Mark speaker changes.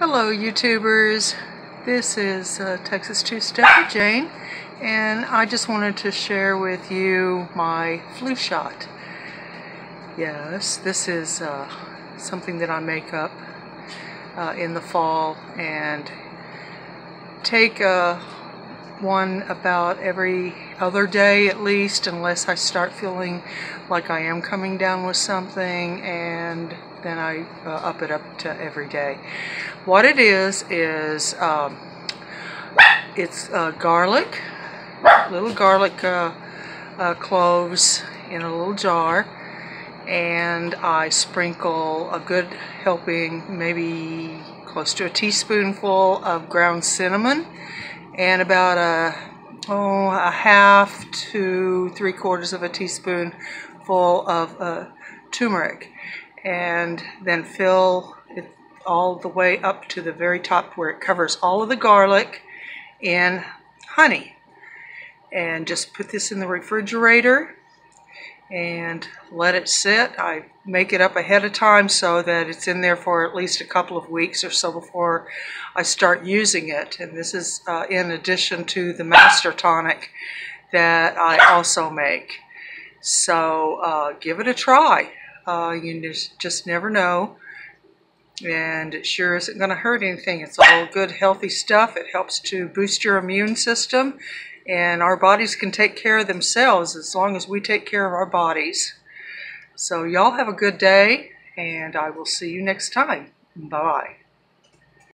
Speaker 1: Hello YouTubers, this is uh, Texas Two Step Jane and I just wanted to share with you my flu shot. Yes, this is uh, something that I make up uh, in the fall and take uh, one about every other day at least unless I start feeling like I am coming down with something and then I uh, up it up to every day. What it is is um, it's uh, garlic, little garlic uh, uh, cloves in a little jar and I sprinkle a good helping maybe close to a teaspoonful of ground cinnamon and about a oh a half to three quarters of a teaspoon full of uh, turmeric. And then fill it all the way up to the very top where it covers all of the garlic in honey. And just put this in the refrigerator and let it sit. I make it up ahead of time so that it's in there for at least a couple of weeks or so before I start using it. And this is uh, in addition to the Master Tonic that I also make. So uh, give it a try. Uh, you just, just never know. And it sure isn't going to hurt anything. It's all good, healthy stuff. It helps to boost your immune system and our bodies can take care of themselves as long as we take care of our bodies. So y'all have a good day, and I will see you next time. Bye.